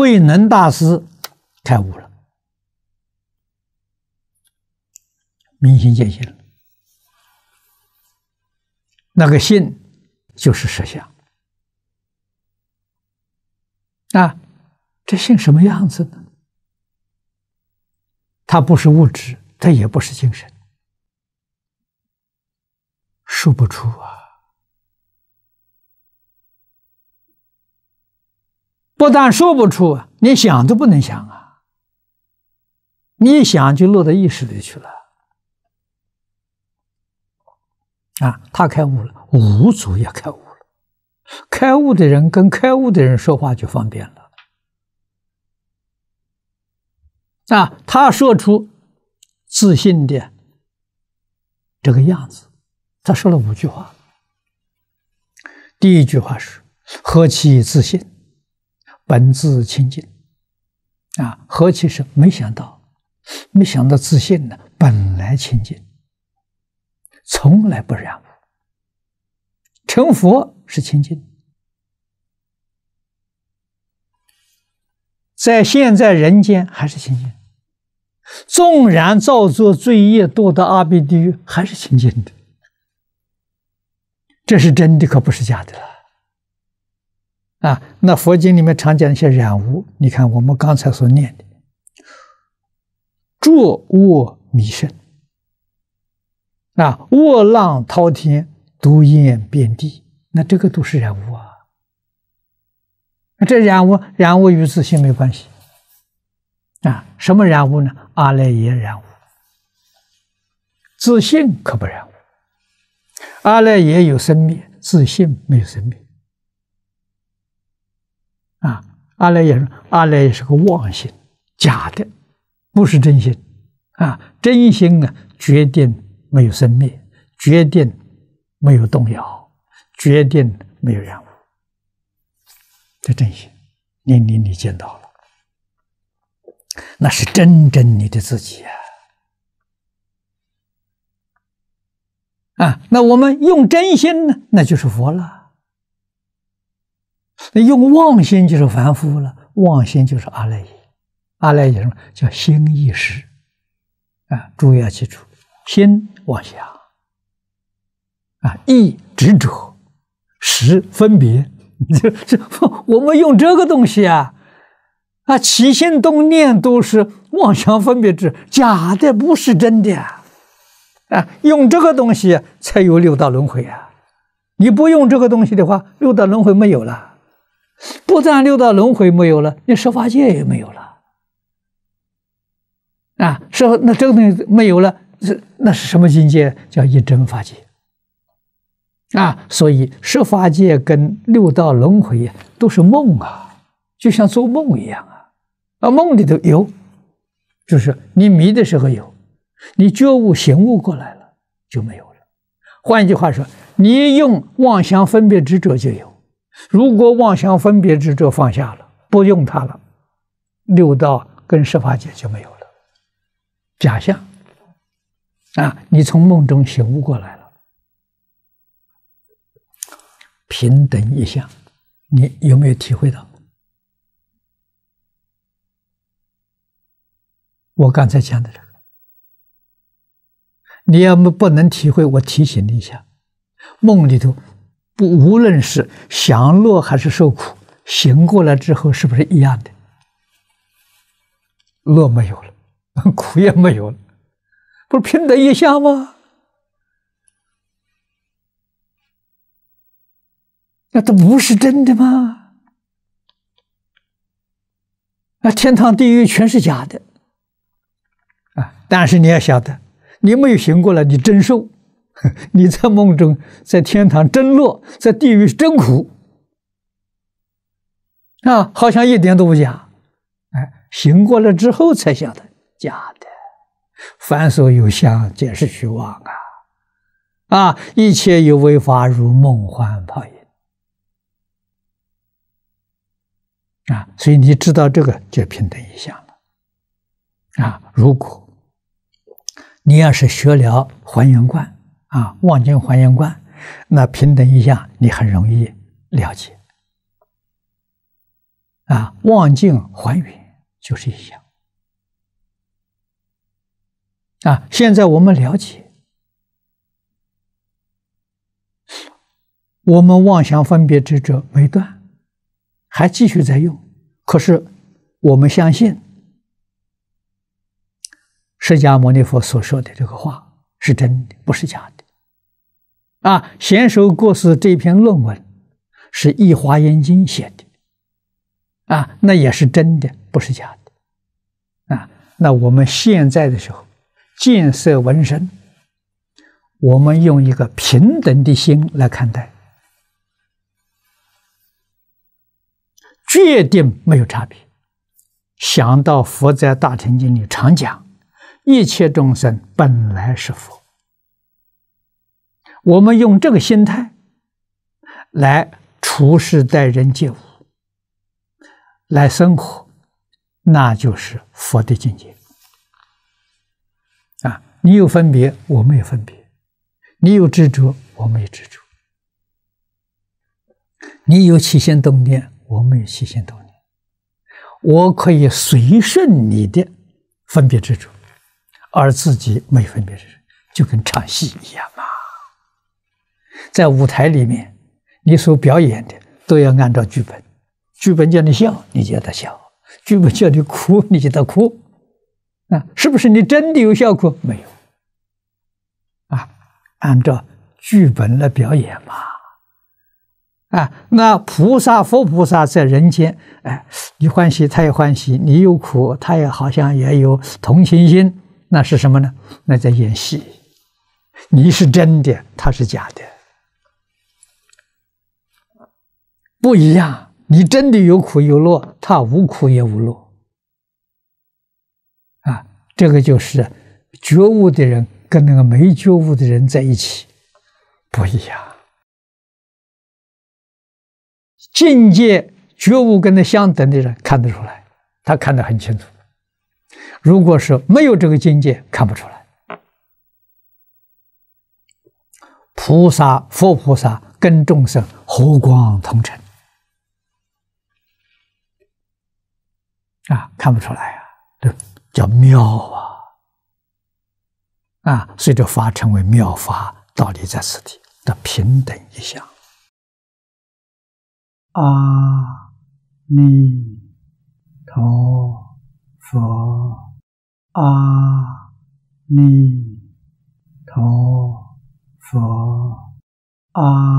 慧能大师开悟了，明心见性了，那个性就是实相啊，这性什么样子呢？它不是物质，它也不是精神，说不出啊。不但说不出，连想都不能想啊！你一想就落到意识里去了啊！他开悟了，五祖也开悟了。开悟的人跟开悟的人说话就方便了啊！他说出自信的这个样子，他说了五句话。第一句话是：何其自信！本自清净，啊，何其是没想到，没想到自信呢，本来清净，从来不染污。成佛是清净，在现在人间还是清净，纵然造作罪业堕到阿鼻地狱，还是清净的。这是真的，可不是假的了。啊，那佛经里面常讲一些染污，你看我们刚才所念的“浊卧弥生”，啊，“卧浪滔天，毒烟遍地”，那这个都是染污啊。那这染污，染污与自信没关系啊？什么染污呢？阿赖耶染污，自信可不染污。阿赖耶有生灭，自信没有生灭。啊，阿赖耶，阿赖耶是个妄心，假的，不是真心。啊，真心啊，决定没有生灭，决定没有动摇，决定没有染污。这真心，你你你见到了，那是真正你的自己啊！啊，那我们用真心呢，那就是佛了。那用妄心就是凡夫了，妄心就是阿赖耶，阿赖耶什么？叫心意识？啊，注意要记住，心妄想，啊，意执着，识分别，这这我们用这个东西啊，啊，起心动念都是妄想分别之，假的不是真的啊，啊，用这个东西才有六道轮回啊，你不用这个东西的话，六道轮回没有了。不但六道轮回没有了，连十法界也没有了啊！是那这个东西没有了，是那是什么境界？叫一真法界啊！所以十法界跟六道轮回都是梦啊，就像做梦一样啊！啊，梦里头有，就是你迷的时候有，你觉悟醒悟过来了就没有了。换一句话说，你用妄想分别执着就有。如果妄想分别执着放下了，不用它了，六道跟十法界就没有了。假象啊，你从梦中醒悟过来了，平等一相，你有没有体会到？我刚才讲的这个，你要么不能体会，我提醒你一下，梦里头。不，无论是享乐还是受苦，醒过来之后是不是一样的？乐没有了，苦也没有了，不是平等一下吗？那都不是真的吗？那天堂地狱全是假的啊！但是你要晓得，你没有醒过来，你真受。你在梦中，在天堂真乐，在地狱真苦啊！好像一点都不假。哎，醒过来之后才晓得假的。凡所有相，皆是虚妄啊！啊，一切有为法，如梦幻泡影啊！所以你知道这个，就平等一相了啊！如果你要是学了还原观。啊，望境还原观，那平等一下，你很容易了解。啊，望境还原就是一样。啊，现在我们了解，我们妄想分别执着没断，还继续在用。可是我们相信，释迦牟尼佛所说的这个话是真的，不是假的。啊，贤首过世这篇论文是《易华严经》写的。啊，那也是真的，不是假的。啊，那我们现在的时候，见色闻声，我们用一个平等的心来看待，决定没有差别。想到佛在大乘经里常讲，一切众生本来是佛，我们用这个心态来处事待人接物。来生活，那就是佛的境界啊！你有分别，我没有分别；你有执着，我没有执着；你有起心动念，我没有起心动念。我可以随顺你的分别执着，而自己没分别执着，就跟唱戏一样嘛。在舞台里面，你所表演的都要按照剧本。剧本叫你笑，你就得笑；剧本叫你哭，你就得哭。啊，是不是你真的有笑哭？没有。啊，按照剧本来表演嘛。啊，那菩萨、佛菩萨在人间，哎，你欢喜他也欢喜，你有苦他也好像也有同情心，那是什么呢？那在演戏。你是真的，他是假的，不一样。你真的有苦有乐，他无苦也无乐，啊，这个就是觉悟的人跟那个没觉悟的人在一起不一样。境界觉悟跟他相等的人看得出来，他看得很清楚。如果是没有这个境界，看不出来。菩萨、佛菩萨跟众生和光同尘。啊，看不出来啊，这叫妙啊！啊，所以这法称为妙法，道理在此地的平等一项。阿弥陀佛，阿弥陀佛，阿。